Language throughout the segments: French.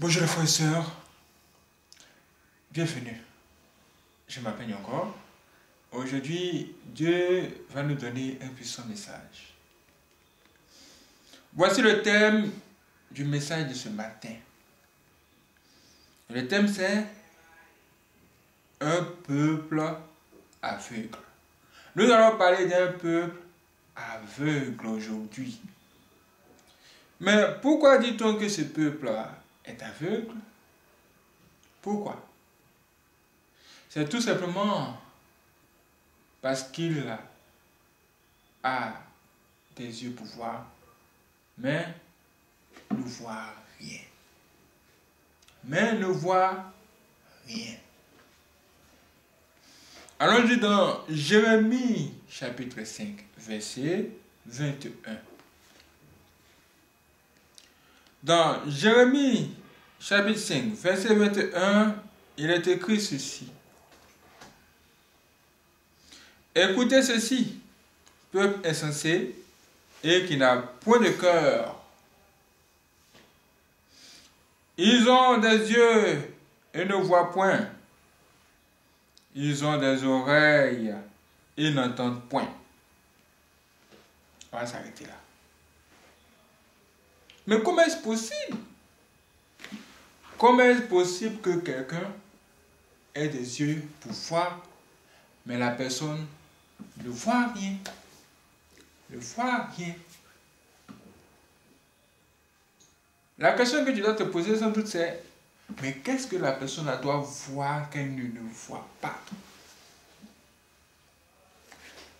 Bonjour les frères et sœurs, bienvenue. Je m'appelle encore. Aujourd'hui, Dieu va nous donner un puissant message. Voici le thème du message de ce matin. Le thème c'est un peuple aveugle. Nous allons parler d'un peuple aveugle aujourd'hui. Mais pourquoi dit-on que ce peuple est aveugle Pourquoi? C'est tout simplement parce qu'il a des yeux pour voir, mais ne voit rien. Mais ne voit rien. Allons-y dans Jérémie chapitre 5, verset 21. Dans Jérémie chapitre 5, verset 21, il est écrit ceci. Écoutez ceci, peuple insensé et qui n'a point de cœur. Ils ont des yeux et ne voient point. Ils ont des oreilles et n'entendent point. On va s'arrêter là. Mais comment est-ce possible? Comment est-ce possible que quelqu'un ait des yeux pour voir, mais la personne ne voit rien? Ne voit rien. La question que tu dois te poser sans doute c'est mais qu'est-ce que la personne doit voir qu'elle ne, ne voit pas?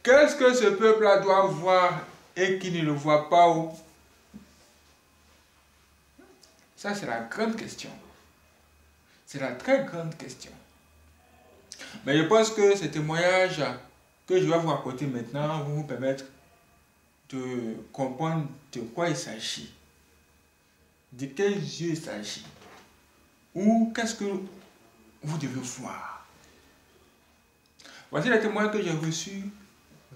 Qu'est-ce que ce peuple doit voir et qui ne le voit pas Ça, c'est la grande question. C'est la très grande question. Mais je pense que ce témoignage que je vais vous raconter maintenant va vous permettre de comprendre de quoi il s'agit. De quels yeux il s'agit. Ou qu'est-ce que vous devez voir. Voici les témoignages que j'ai reçus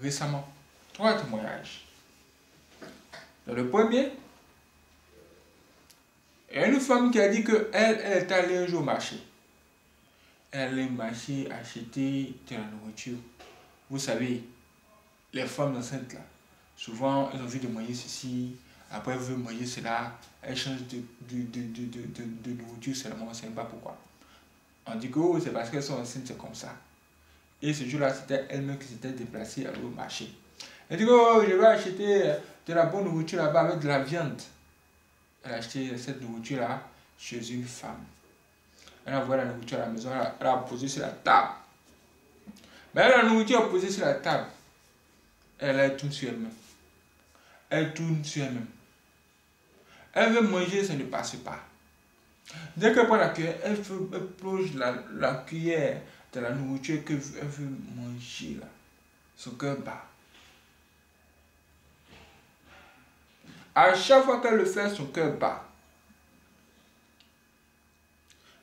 récemment. Trois témoignages. Dans le premier, il y a une femme qui a dit qu'elle elle est allée un jour au marché. Elle est marché acheter de la nourriture. Vous savez, les femmes enceintes là, souvent elles ont envie de manger ceci, après elles veulent manger cela, elles changent de, de, de, de, nourriture seulement, on ne sait pas pourquoi. On dit que oh, c'est parce qu'elles sont enceintes, c'est comme ça. Et ce jour-là, c'était elle-même qui s'était déplacée au marché. Elle dit oh, je vais acheter de la bonne nourriture là-bas avec de la viande elle a acheté cette nourriture-là chez une femme. Elle a envoyé la nourriture à la maison, elle a, posé sur la table. Mais la nourriture posée sur la table, elle, tourne sur elle-même. Elle tourne sur elle-même. Elle veut manger, ça ne passe pas. Dès qu'elle prend la cuillère, elle, plonge la, cuillère dans la nourriture qu'elle veut manger. Là. Son cœur bat. À chaque fois qu'elle le fait, son cœur bat.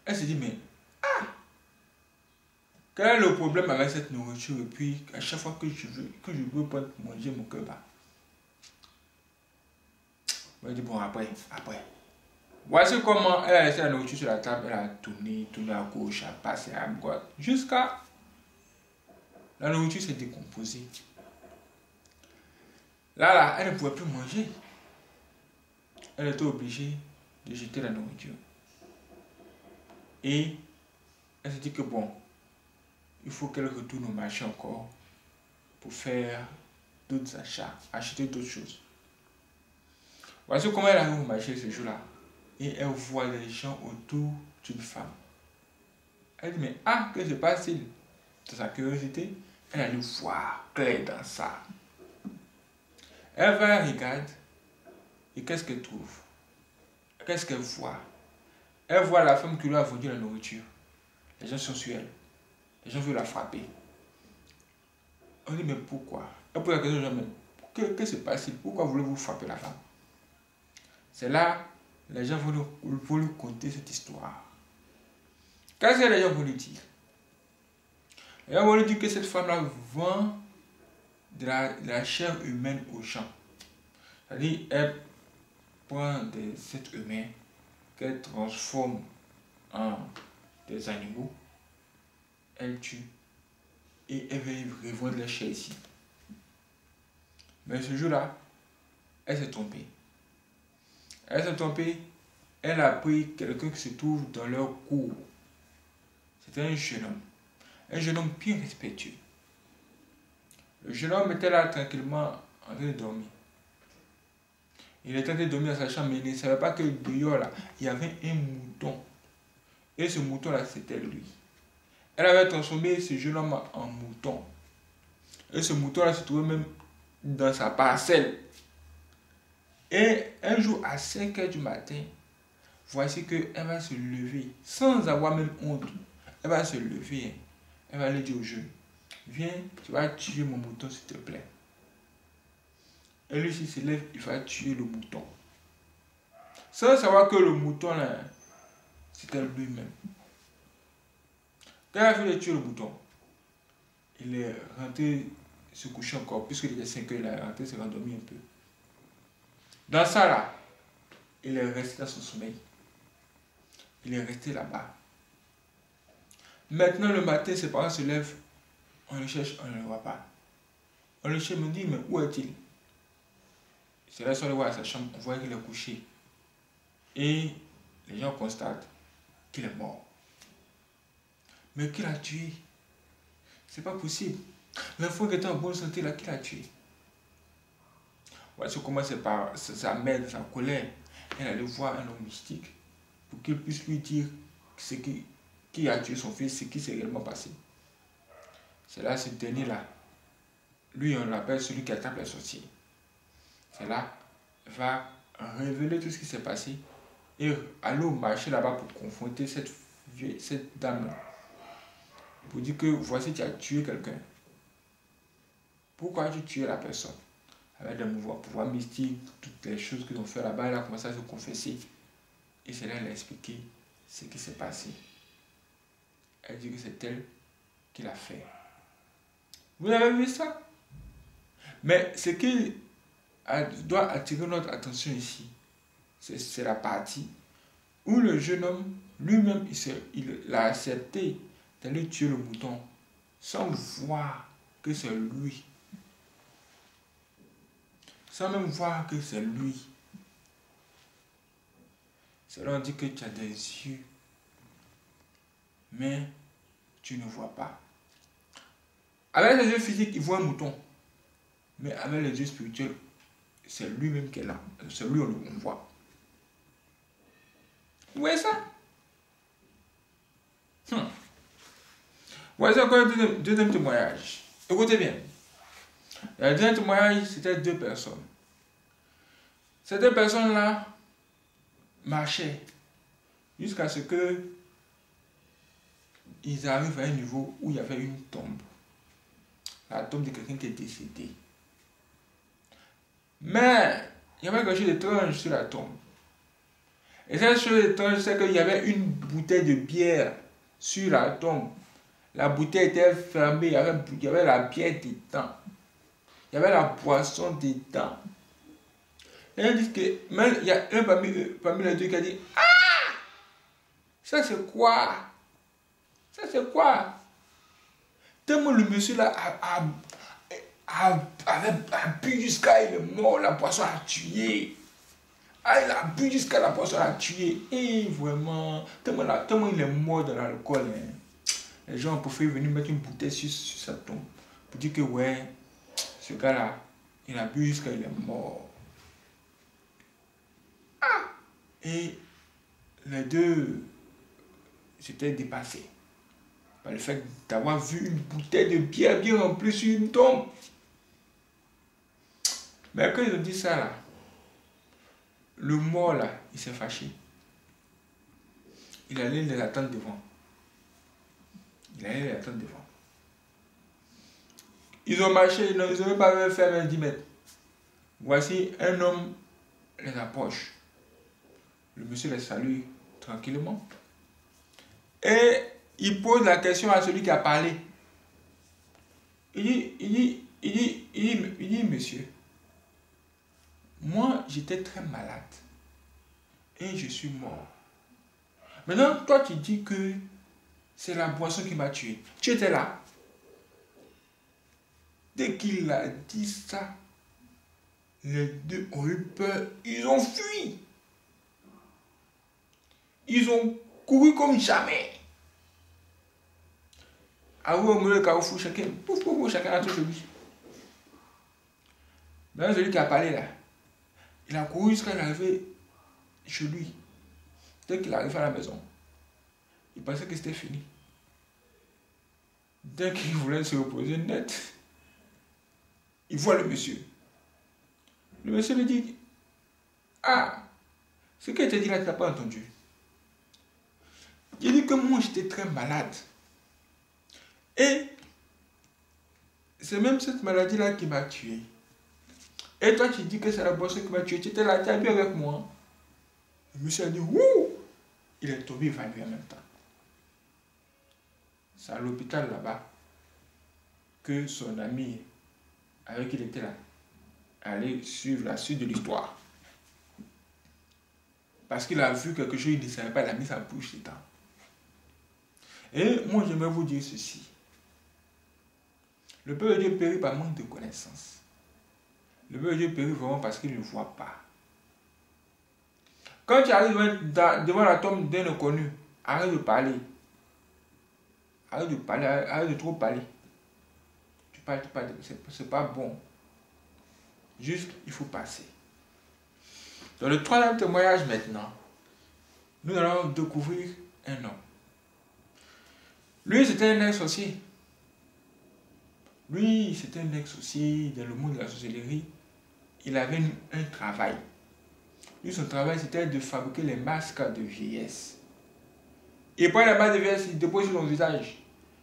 Elle se dit, mais ah, quel est le problème avec cette nourriture? Et puis, à chaque fois que je veux, que je veux pas manger, mon cœur bat. Elle dit, bon, après, après. Voici comment elle a laissé la nourriture sur la table, elle a tourné, tourné à gauche, à passé à droite, jusqu'à la nourriture s'est décomposée. Là, là, elle ne pouvait plus manger elle était obligée de jeter la nourriture. Et elle s'est dit que bon, il faut qu'elle retourne au marché encore pour faire d'autres achats, acheter d'autres choses. Voici comment elle arrive au marché ce jour-là. Et elle voit les gens autour d'une femme. Elle dit, mais ah, que se passe-t-il? De sa curiosité, elle allait voir clair dans ça. Elle va, regarde, et qu'est-ce qu'elle trouve? Qu'est-ce qu'elle voit? Elle voit la femme qui lui a vendu la nourriture. Les gens sont sur elle. Les gens veulent la frapper. On dit, mais pourquoi? Elle pose la question aux que, que se passe-t-il? Pourquoi voulez-vous frapper la femme? C'est là, les gens vont lui, conter cette histoire. Qu'est-ce que les gens vont lui dire? Les gens vont lui dire que cette femme-là vend de la, de la chair humaine aux gens. C'est-à-dire, elle prend des êtres humains qu'elle transforme en des animaux, elle tue et elle va revendre la chair ici. Mais ce jour-là, elle s'est trompée. Elle s'est trompée, elle a pris quelqu'un qui se trouve dans leur cour. C'était un jeune homme. Un jeune homme bien respectueux. Le jeune homme était là tranquillement en train de dormir. Il était en train de dormir dans sa chambre, mais il ne savait pas que dehors, là, il y avait un mouton. Et ce mouton-là, c'était lui. Elle avait transformé ce jeune homme en mouton. Et ce mouton-là se trouvait même dans sa parcelle. Et un jour à 5 heures du matin, voici qu'elle va se lever sans avoir même honte. Elle va se lever. Elle va aller dire au jeune, viens, tu vas tuer mon mouton s'il te plaît. Et lui, s'il se lève, il va tuer le mouton. Sans savoir que le mouton, là, c'était lui-même. Quand il a fini de tuer le mouton, il est rentré se coucher encore, puisqu'il était 5 heures, il est rentré se rendormir un peu. Dans ça, là, il est resté dans son sommeil. Il est resté là-bas. Maintenant, le matin, ses parents se lèvent, on le cherche, on ne le voit pas. On le cherche, me dit, mais où est-il? C'est là, sur le voit à sa chambre, on voit qu'il est couché. Et les gens constatent qu'il est mort. Mais qui l'a tué? C'est pas possible. L'enfant qui était en bonne santé, là, qui l'a tué? Voici comment c'est par sa mère, sa colère. Elle allait voir un homme mystique pour qu'il puisse lui dire ce qui, qui a tué son fils, ce qui s'est réellement passé. C'est là, ce dernier-là. Lui, on l'appelle celui qui attrape les sorciers. C'est là, va révéler tout ce qui s'est passé et aller au marché là-bas pour confronter cette, cette dame-là. Pour dire que voici, tu as tué quelqu'un. Pourquoi tu tué la personne? Avec des pouvoirs mystiques, toutes les choses qu'ils ont fait là-bas, elle a commencé à se confesser. Et c'est là qu'elle a expliqué ce qui s'est passé. Elle dit que c'est elle qui l'a fait. Vous avez vu ça? Mais ce qui doit attirer notre attention ici, c'est la partie où le jeune homme lui-même, il, a accepté d'aller tuer le mouton sans voir que c'est lui. Sans même voir que c'est lui. Cela dit que tu as des yeux, mais tu ne vois pas. Avec les yeux physiques, il voit un mouton. Mais avec les yeux spirituels, c'est lui-même qui est là. C'est lui on voit. Vous voyez ça? Hmm. Voici encore un deuxième, témoignage? Écoutez bien. Le deuxième témoignage, c'était deux personnes. Ces deux personnes-là marchaient jusqu'à ce que ils arrivent à un niveau où il y avait une tombe. La tombe de quelqu'un qui est décédé. Mais il y avait quelque chose d'étrange sur la tombe. Et cette chose étrange, c'est qu'il y avait une bouteille de bière sur la tombe. La bouteille était fermée, il y avait, la bière dedans. Il y avait la boisson dedans. Et ils disent que, même il y a un parmi, parmi les deux qui a dit Ah Ça c'est quoi? Ça c'est quoi Tellement le monsieur là a, avait bu jusqu'à il est mort, la boisson a tué. Ah, il a bu jusqu'à la boisson a tué. Et vraiment, tellement, tellement il est mort dans l'alcool. Hein. Les gens ont préféré venir mettre une bouteille sur, sa tombe pour dire que ouais, ce gars-là, il a bu jusqu'à il est mort. Ah! Et les deux s'étaient dépassés par le fait d'avoir vu une bouteille de bière bien remplie sur une tombe. Mais quand ils ont dit ça là, le mort là, il s'est fâché. Il allait les attendre devant. Il allait les attendre devant. Ils ont marché, ils n'ont pas fait même 10 mètres. Voici un homme les approche. Le monsieur les salue tranquillement. Et il pose la question à celui qui a parlé. Il dit, il dit, il dit, il dit, il dit monsieur, moi j'étais très malade et je suis mort. Maintenant, toi, tu dis que c'est la boisson qui m'a tué. Tu étais là. Dès qu'il a dit ça, les deux ont eu peur. Ils ont fui. Ils ont couru comme jamais. Milieu du carrefour, chacun, pouf, pouf, chacun a tout chez lui. Maintenant, celui qui a parlé là, il a couru jusqu'à arriver chez lui. Dès qu'il arrive à la maison, il pensait que c'était fini. Dès qu'il voulait se reposer net, il voit le monsieur. Le monsieur lui dit, ah, ce que tu dit là, tu n'as pas entendu. Il dit que moi, j'étais très malade. Et c'est même cette maladie-là qui m'a tué. Et toi, tu dis que c'est la boisson qui m'a tué. Tu étais là, tu as bu avec moi. Le monsieur a dit, ouh Il est tombé évanoui en même temps. C'est à l'hôpital là-bas que son ami avec qui il était là allait suivre la suite de l'histoire. Parce qu'il a vu quelque chose, il ne savait pas, il a mis sa bouche dedans. Et moi, j'aimerais vous dire ceci. Le peuple de Dieu périt par manque de connaissance. Le Dieu périt vraiment parce qu'il ne voit pas. Quand tu arrives devant la tombe d'un inconnu, arrête de parler. Arrête de parler, arrête de trop parler. Tu parles, tu parles, c'est pas bon. Juste, il faut passer. Dans le troisième témoignage maintenant, nous allons découvrir un homme. Lui, c'était un ex aussi. Lui, c'était un ex aussi dans le monde de la sorcellerie. Il avait un travail. Lui, son travail, c'était de fabriquer les masques de vieillesse. Il prend la masque de vieillesse, il dépose sur ton visage.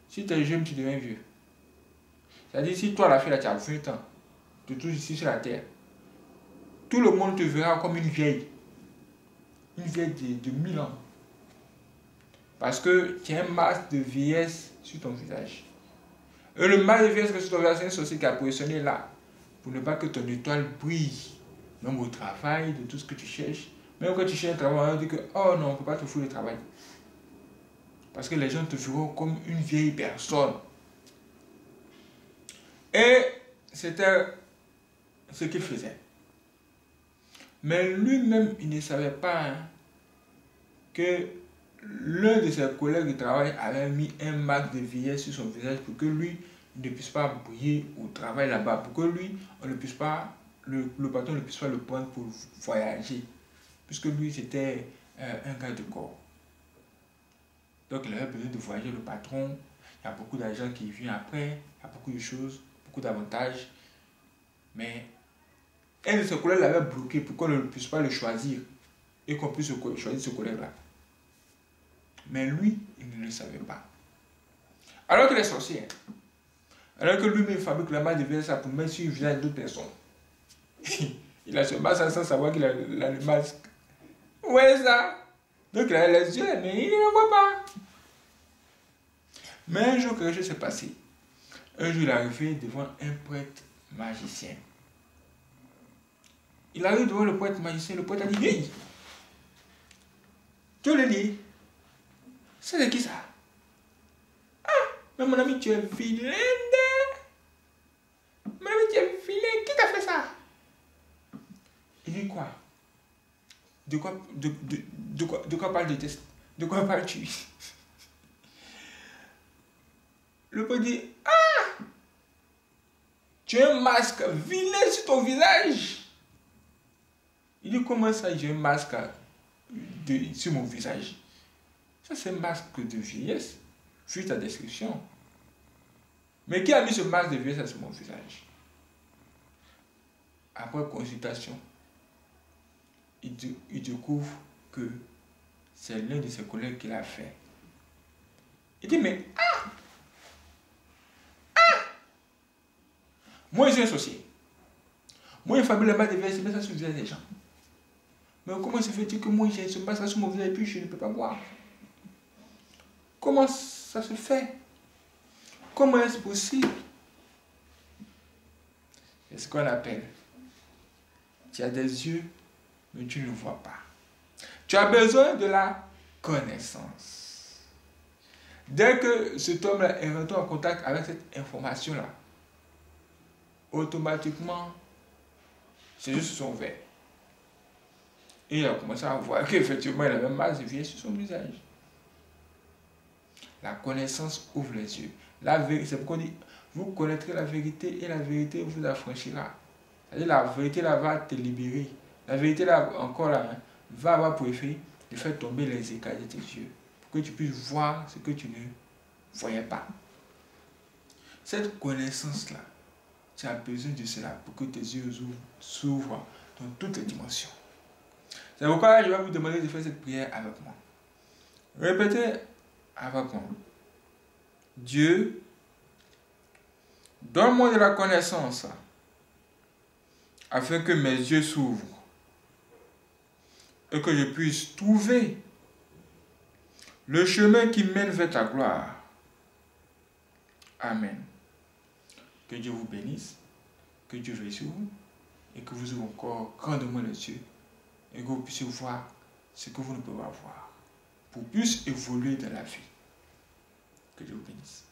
Si tu es jeune, tu deviens vieux. C'est-à-dire, si toi, la fille, là, tu as 20 ans, tu es ici sur la terre, tout le monde te verra comme une vieille. Une vieille de, de 1000 ans. Parce que tu as un masque de vieillesse sur ton visage. Et le masque de vieillesse que sur ton c'est qui a positionné là. Pour ne pas que ton étoile brille. Même au travail, de tout ce que tu cherches. Même quand tu cherches un travail, on dit que, oh non, on ne peut pas te foutre le travail. Parce que les gens te verront comme une vieille personne. Et c'était ce qu'il faisait. Mais lui-même, il ne savait pas hein, que l'un de ses collègues de travail avait mis un masque de vieillesse sur son visage pour que lui ne puisse pas briller au travail là-bas, pour que lui, on ne puisse pas, le, patron ne puisse pas le prendre pour voyager, puisque lui, c'était euh, un gars de corps. Donc, il avait besoin de voyager, le patron. Il y a beaucoup d'argent qui vient après, il y a beaucoup de choses, beaucoup d'avantages. Mais un de ses collègues l'avait bloqué pour qu'on ne puisse pas le choisir et qu'on puisse choisir ce collègue-là. Mais lui, il ne le savait pas. Alors qu'il est sorcier, alors que lui-même fabrique la main de ça pour mettre sur le visage d'autres personnes. il a ce masque sans savoir qu'il a, le masque. Est ça Donc il a les yeux, mais il ne voit pas. Mais un jour, quelque chose s'est passé. Un jour, il est arrivé devant un prêtre magicien. Il arrive devant le prêtre magicien, le prêtre a dit, hey, tu le dis, c'est de qui ça? Ah, mais mon ami, tu es vilain. Mon ami, tu es vilain. Qui t'a fait ça Il dit quoi de quoi, de, de, de, quoi, de quoi parle de quoi parles-tu? Le prêtre dit, ah! Tu as un masque vilain sur ton visage. Il dit, comment ça, j'ai un masque sur mon visage? Ça, c'est un masque de vieillesse, vu ta description. Mais qui a mis ce masque de vieillesse sur mon visage? Après consultation, il, découvre que c'est l'un de ses collègues qui l'a fait. Il dit, mais ah Ah Moi, je suis associé. Moi, une famille, la masque de vieillesse, mais ça sur le des gens. Mais comment se fait-il que moi, j'ai ce masque sur mon visage et puis je ne peux pas voir? Comment ça se fait? Comment est-ce possible? C'est ce qu'on appelle. Tu as des yeux, mais tu ne vois pas. Tu as besoin de la connaissance. Dès que cet homme-là est rentré en contact avec cette information-là, automatiquement, ses yeux se sont ouverts. Et il a commencé à voir qu'effectivement, il avait mal de sur son visage. La connaissance ouvre les yeux. C'est pourquoi on dit, vous connaîtrez la vérité et la vérité vous affranchira. C'est-à-dire la vérité là va te libérer. La vérité là, encore là, hein, va avoir pour effet de faire tomber les écailles de tes yeux. Pour que tu puisses voir ce que tu ne voyais pas. Cette connaissance-là, tu as besoin de cela pour que tes yeux s'ouvrent dans toutes les dimensions. C'est pourquoi je vais vous demander de faire cette prière avec moi. Répétez avec moi. Dieu, donne-moi de la connaissance afin que mes yeux s'ouvrent et que je puisse trouver le chemin qui mène vers ta gloire. Amen. Que Dieu vous bénisse, que Dieu veille sur et que vous ayez encore grandement les yeux et que vous puissiez voir ce que vous ne pouvez pas voir pour plus évoluer dans la vie. Que Dieu vous bénisse.